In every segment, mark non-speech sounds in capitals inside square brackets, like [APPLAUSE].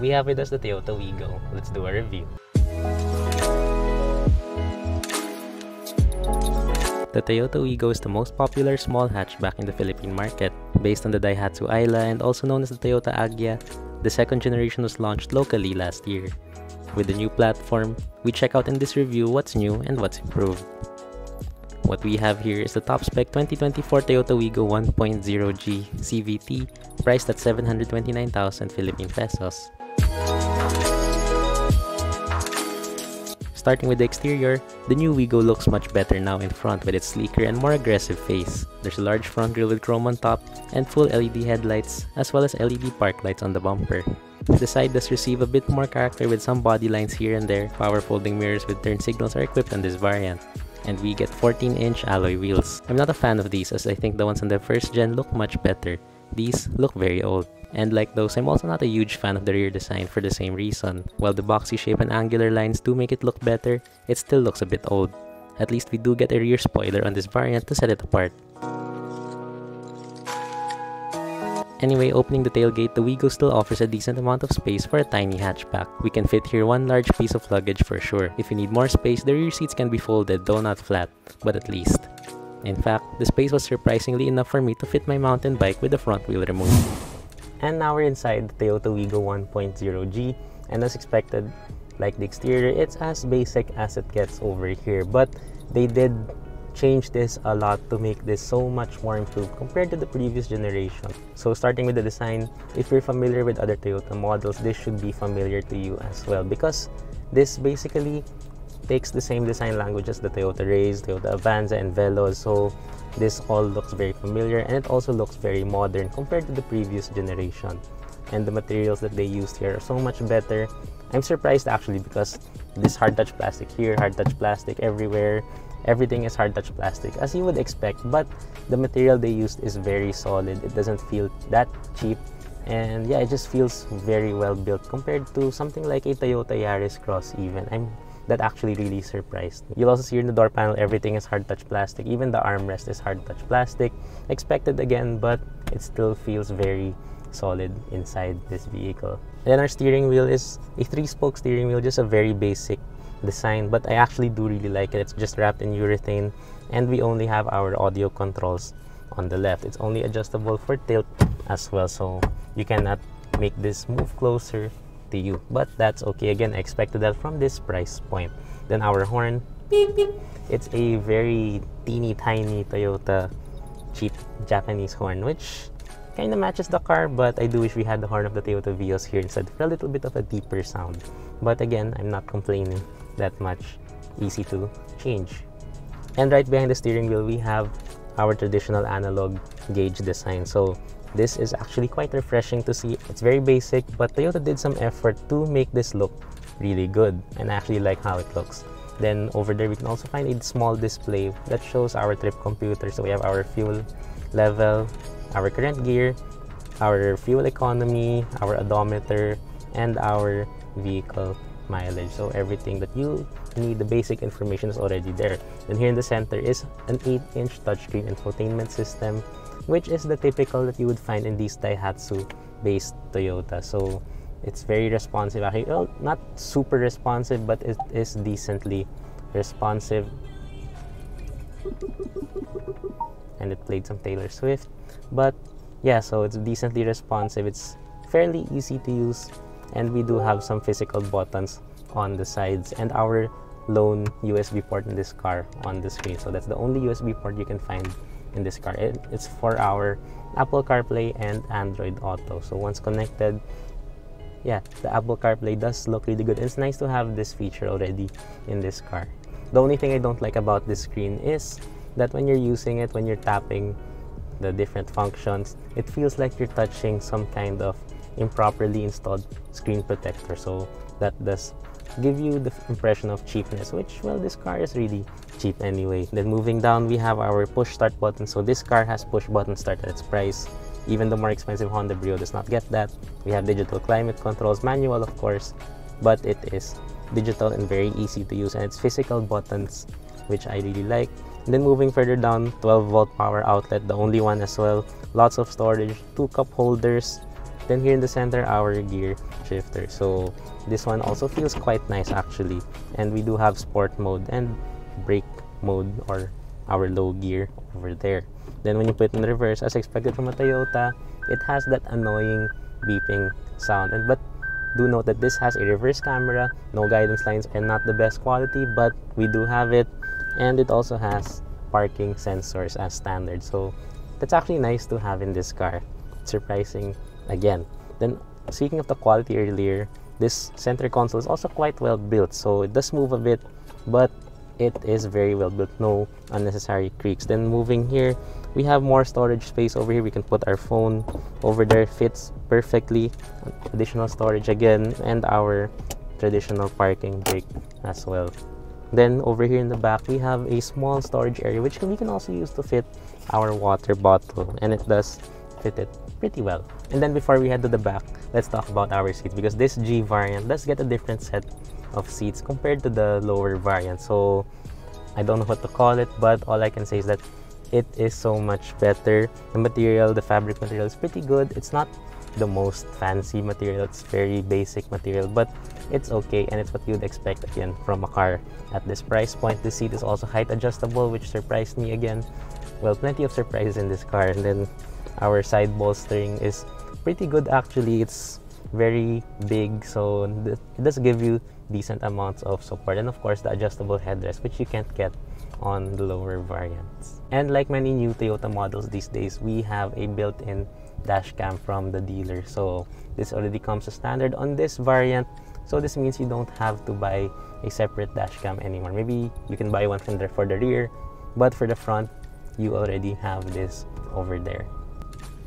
we have with us the Toyota Wigo. Let's do a review. The Toyota Wigo is the most popular small hatchback in the Philippine market. Based on the Daihatsu Ayla and also known as the Toyota Agya, the second generation was launched locally last year. With the new platform, we check out in this review what's new and what's improved. What we have here is the top spec 2024 Toyota Wigo 1.0G CVT priced at 729,000 Philippine pesos. Starting with the exterior, the new Wigo looks much better now in front with its sleeker and more aggressive face. There's a large front grille with chrome on top and full LED headlights as well as LED park lights on the bumper. The side does receive a bit more character with some body lines here and there. Power folding mirrors with turn signals are equipped on this variant. And we get 14-inch alloy wheels. I'm not a fan of these as I think the ones on the first gen look much better. These look very old. And like those, I'm also not a huge fan of the rear design for the same reason. While the boxy shape and angular lines do make it look better, it still looks a bit old. At least we do get a rear spoiler on this variant to set it apart. Anyway, opening the tailgate, the Wigo still offers a decent amount of space for a tiny hatchback. We can fit here one large piece of luggage for sure. If you need more space, the rear seats can be folded, though not flat, but at least. In fact, the space was surprisingly enough for me to fit my mountain bike with the front wheel removed. And now we're inside the Toyota Wigo 1.0G, and as expected, like the exterior, it's as basic as it gets over here, but they did change this a lot to make this so much more improved compared to the previous generation. So starting with the design, if you're familiar with other Toyota models, this should be familiar to you as well. Because this basically takes the same design language as the Toyota Raize, Toyota Avanza, and Veloz. So this all looks very familiar and it also looks very modern compared to the previous generation. And the materials that they used here are so much better. I'm surprised actually because this hard touch plastic here, hard touch plastic everywhere, everything is hard touch plastic as you would expect but the material they used is very solid it doesn't feel that cheap and yeah it just feels very well built compared to something like a Toyota Yaris Cross even I'm that actually really surprised me. You'll also see in the door panel everything is hard touch plastic even the armrest is hard touch plastic expected again but it still feels very solid inside this vehicle. Then our steering wheel is a three spoke steering wheel just a very basic design but I actually do really like it it's just wrapped in urethane and we only have our audio controls on the left it's only adjustable for tilt as well so you cannot make this move closer to you. But that's okay. Again I expected that from this price point. Then our horn it's a very teeny tiny Toyota cheap Japanese horn which kind of matches the car but I do wish we had the horn of the Toyota Vios here instead for a little bit of a deeper sound. But again I'm not complaining that much. Easy to change. And right behind the steering wheel, we have our traditional analog gauge design. So this is actually quite refreshing to see. It's very basic, but Toyota did some effort to make this look really good. And I actually like how it looks. Then over there, we can also find a small display that shows our trip computer. So we have our fuel level, our current gear, our fuel economy, our odometer, and our vehicle mileage so everything that you need the basic information is already there and here in the center is an 8 inch touchscreen infotainment system which is the typical that you would find in these Daihatsu based Toyota so it's very responsive. Actually well, not super responsive but it is decently responsive. And it played some Taylor Swift. But yeah so it's decently responsive. It's fairly easy to use. And we do have some physical buttons on the sides. And our lone USB port in this car on the screen. So that's the only USB port you can find in this car. It, it's for our Apple CarPlay and Android Auto. So once connected yeah the Apple CarPlay does look really good. It's nice to have this feature already in this car. The only thing I don't like about this screen is that when you're using it when you're tapping the different functions it feels like you're touching some kind of improperly installed screen protector. So that does give you the impression of cheapness which well this car is really cheap anyway. Then moving down we have our push start button. So this car has push button start at its price. Even the more expensive Honda Brio does not get that. We have digital climate controls manual of course but it is digital and very easy to use. And it's physical buttons which I really like. And then moving further down 12 volt power outlet the only one as well. Lots of storage two cup holders Then here in the center, our gear shifter. So this one also feels quite nice actually. And we do have sport mode and brake mode or our low gear over there. Then when you put in reverse, as expected from a Toyota, it has that annoying beeping sound. And but do note that this has a reverse camera, no guidance lines, and not the best quality, but we do have it. And it also has parking sensors as standard. So that's actually nice to have in this car. Surprising again. Then speaking of the quality earlier, this center console is also quite well built. So it does move a bit, but it is very well built. No unnecessary creaks. Then moving here, we have more storage space over here. We can put our phone over there. Fits perfectly. Additional storage again. And our traditional parking brake as well. Then over here in the back, we have a small storage area which we can also use to fit our water bottle and it does fit it pretty well. And then before we head to the back, let's talk about our seats because this G variant does get a different set of seats compared to the lower variant. So I don't know what to call it, but all I can say is that it is so much better. The material, the fabric material is pretty good. It's not the most fancy material, it's very basic material, but it's okay and it's what you'd expect again from a car at this price point. The seat is also height adjustable, which surprised me again. Well, plenty of surprises in this car, and then our side bolstering is pretty good actually. It's very big, so it does give you decent amounts of support, and of course the adjustable headrest, which you can't get on the lower variants. And like many new Toyota models these days, we have a built-in dash cam from the dealer. So this already comes as standard on this variant. So this means you don't have to buy a separate dash cam anymore. Maybe you can buy one from there for the rear, but for the front, you already have this over there.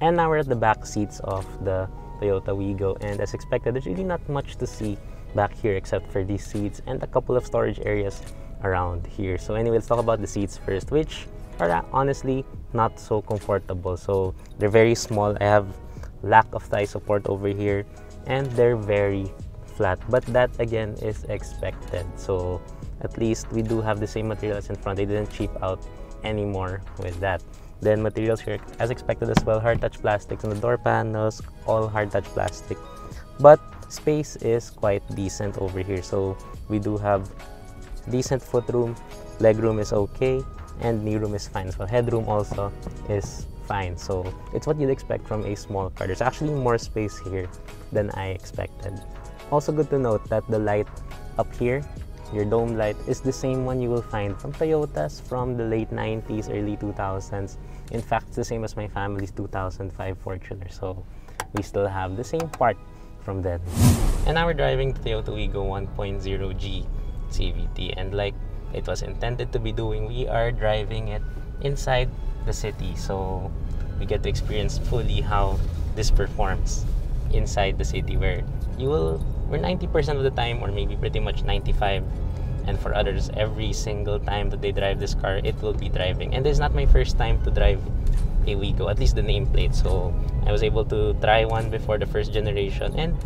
And now we're at the back seats of the Toyota Wigo, and as expected, there's really not much to see back here except for these seats and a couple of storage areas around here. So anyway, let's talk about the seats first, which are honestly not so comfortable. So they're very small. I have lack of thigh support over here, and they're very flat but that again is expected so at least we do have the same materials in front they didn't cheap out anymore with that then materials here as expected as well hard touch plastics on the door panels all hard touch plastic. But space is quite decent over here. So we do have decent foot room leg room is okay and knee room is fine as well. Headroom also is fine. So it's what you'd expect from a small car. There's actually more space here than i expected. Also good to note that the light up here, your dome light, is the same one you will find from Toyotas from the late 90s, early 2000s. In fact, it's the same as my family's 2005 Fortuner. So we still have the same part from then. And now we're driving the Toyota Wigo 1.0G CVT. And like it was intended to be doing, we are driving it inside the city. So we get to experience fully how this performs inside the city where you will we're 90% of the time or maybe pretty much 95 and for others every single time that they drive this car it will be driving. And this is not my first time to drive a Wigo at least the nameplate. So I was able to try one before the first generation and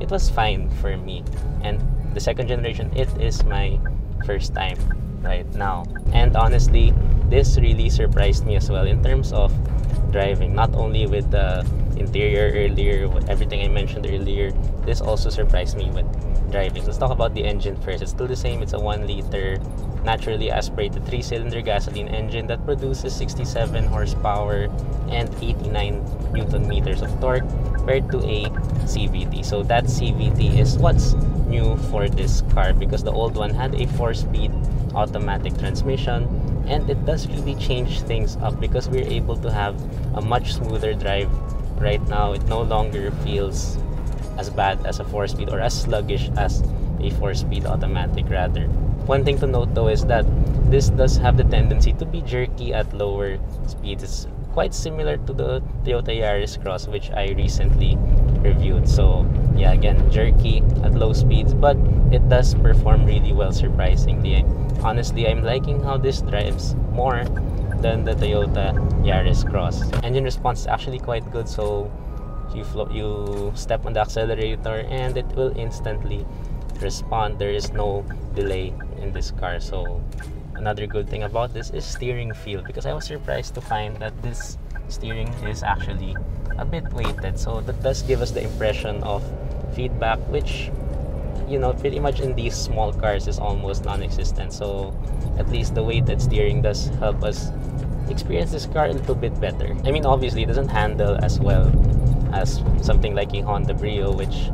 it was fine for me. And the second generation it is my first time right now. And honestly this really surprised me as well in terms of driving not only with the interior earlier, everything I mentioned earlier. This also surprised me with driving. Let's talk about the engine first. It's still the same. It's a 1 liter naturally aspirated 3-cylinder gasoline engine that produces 67 horsepower and 89 newton meters of torque compared to a CVT. So that CVT is what's new for this car because the old one had a 4-speed automatic transmission and it does really change things up because we're able to have a much smoother drive right now it no longer feels as bad as a 4-speed or as sluggish as a 4-speed automatic rather. One thing to note though is that this does have the tendency to be jerky at lower speeds. It's quite similar to the Toyota Yaris Cross which I recently reviewed. So yeah, again, jerky at low speeds, but it does perform really well surprisingly. Honestly, I'm liking how this drives more than the Toyota Yaris Cross. Engine response is actually quite good, so you flow, you step on the accelerator and it will instantly respond. There is no delay in this car. So another good thing about this is steering feel because I was surprised to find that this steering is actually a bit weighted. So that does give us the impression of feedback, which you know pretty much in these small cars is almost non-existent. So at least the weighted steering does help us experience this car a little bit better. I mean, obviously, it doesn't handle as well as something like a Honda Brio, which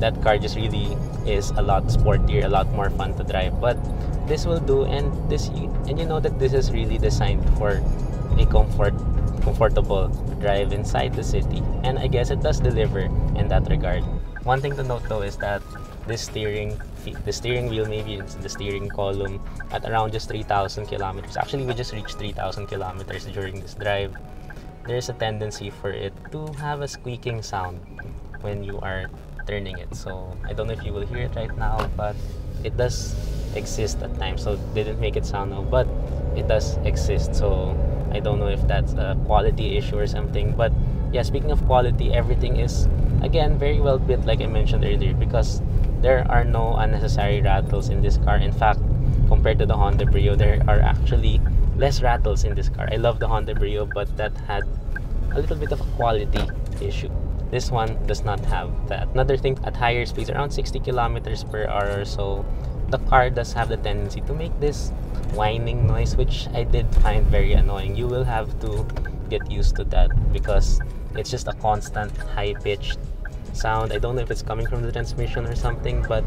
that car just really is a lot sportier, a lot more fun to drive. But this will do, and this and you know that this is really designed for a comfort, comfortable drive inside the city, and I guess it does deliver in that regard. One thing to note though is that this steering the steering wheel maybe it's the steering column at around just 3000 kilometers. Actually we just reached 3000 kilometers during this drive. There's a tendency for it to have a squeaking sound when you are turning it. So i don't know if you will hear it right now but it does exist at times. So didn't make it sound now but it does exist. So i don't know if that's a quality issue or something but yeah speaking of quality everything is again very well built like i mentioned earlier because there are no unnecessary rattles in this car. In fact, compared to the Honda Brio, there are actually less rattles in this car. I love the Honda Brio, but that had a little bit of a quality issue. This one does not have that. Another thing, at higher speeds, around 60 kilometers per hour or so, the car does have the tendency to make this whining noise, which I did find very annoying. You will have to get used to that because it's just a constant high pitched sound. I don't know if it's coming from the transmission or something, but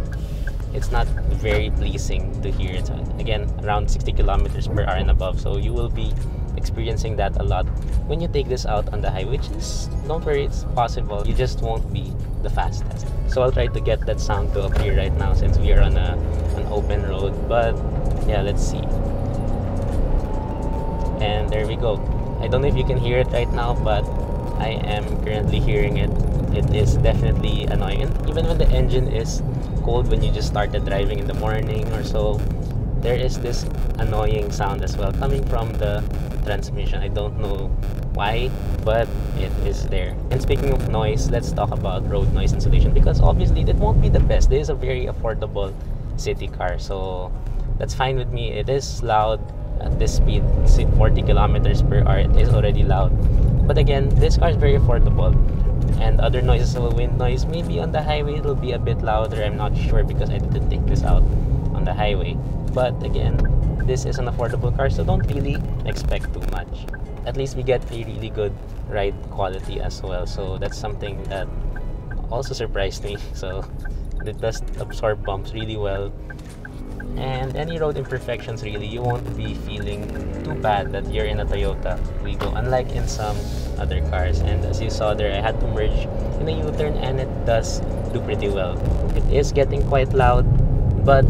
it's not very pleasing to hear. It's again around 60 kilometers per hour and above, so you will be experiencing that a lot when you take this out on the highway. Which is don't worry, it's possible. You just won't be the fastest. So I'll try to get that sound to appear right now since we are on a an open road. But yeah, let's see. And there we go. I don't know if you can hear it right now, but I am currently hearing it it is definitely annoying. And even when the engine is cold when you just started driving in the morning or so, there is this annoying sound as well coming from the transmission. I don't know why, but it is there. And speaking of noise, let's talk about road noise insulation because obviously it won't be the best. This is a very affordable city car, so that's fine with me. It is loud at this speed, 40 kilometers per hour. It is already loud. But again, this car is very affordable. And other noises a wind noise maybe on the highway it'll be a bit louder. I'm not sure because i didn't take this out on the highway. But again this is an affordable car so don't really expect too much. At least we get a really good ride quality as well. So that's something that also surprised me. [LAUGHS] So it does absorb bumps really well and any road imperfections really you won't be feeling too bad that you're in a Toyota Wigo unlike in some other cars. And as you saw there I had to merge in a U-turn and it does do pretty well. It is getting quite loud but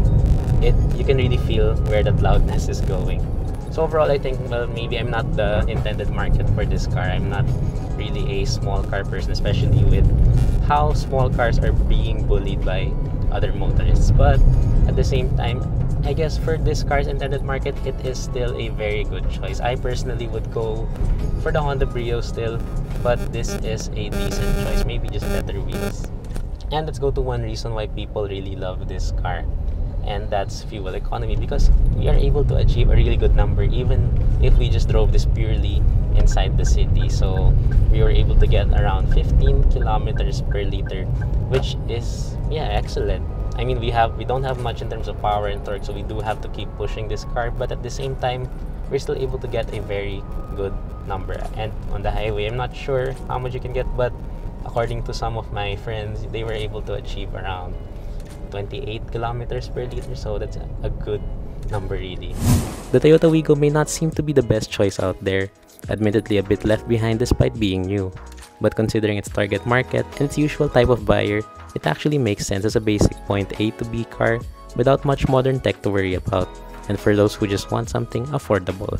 it you can really feel where that loudness is going. So overall I think well maybe I'm not the intended market for this car. I'm not really a small car person especially with how small cars are being bullied by other motorists. But at the same time I guess for this car's intended market it is still a very good choice. I personally would go for the Honda Brio still but this is a decent choice. Maybe just better wheels. And let's go to one reason why people really love this car and that's fuel economy because we are able to achieve a really good number even if we just drove this purely inside the city. So we were able to get around 15 kilometers per liter which is yeah excellent. I mean we have we don't have much in terms of power and torque so we do have to keep pushing this car but at the same time we're still able to get a very good number. And on the highway I'm not sure how much you can get but according to some of my friends they were able to achieve around 28 kilometers per liter so that's a good number really. The Toyota Wigo may not seem to be the best choice out there. Admittedly a bit left behind despite being new but considering its target market and its usual type of buyer it actually makes sense as a basic point A to B car without much modern tech to worry about and for those who just want something affordable